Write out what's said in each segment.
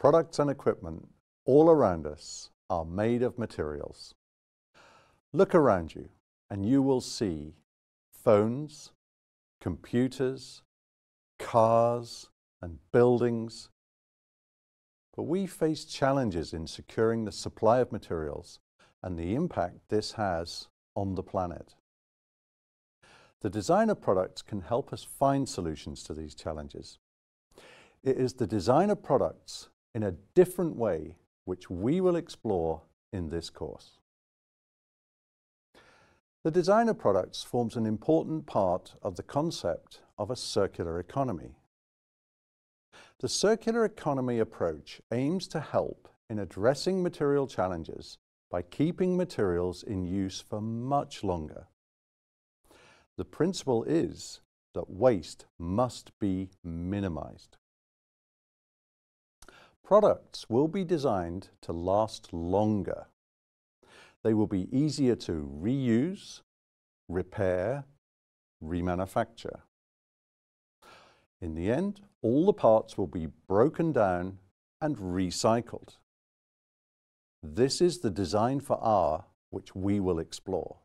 products and equipment all around us are made of materials. Look around you and you will see phones, computers, cars and buildings. But we face challenges in securing the supply of materials and the impact this has on the planet. The design of products can help us find solutions to these challenges. It is the design of products in a different way which we will explore in this course. The designer products forms an important part of the concept of a circular economy. The circular economy approach aims to help in addressing material challenges by keeping materials in use for much longer. The principle is that waste must be minimized. Products will be designed to last longer. They will be easier to reuse, repair, remanufacture. In the end, all the parts will be broken down and recycled. This is the design for R which we will explore.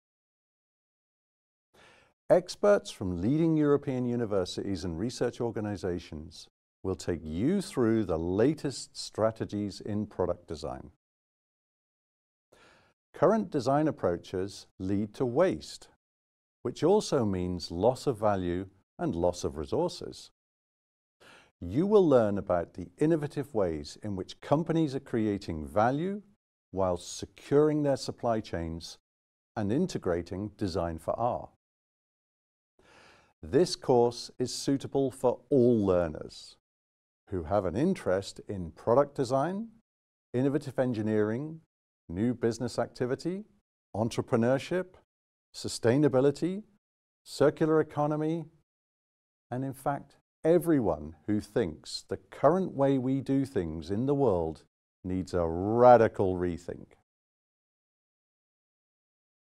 Experts from leading European universities and research organizations will take you through the latest strategies in product design. Current design approaches lead to waste, which also means loss of value and loss of resources. You will learn about the innovative ways in which companies are creating value while securing their supply chains and integrating Design for R. This course is suitable for all learners who have an interest in product design, innovative engineering, new business activity, entrepreneurship, sustainability, circular economy, and in fact, everyone who thinks the current way we do things in the world needs a radical rethink.